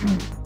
Mm.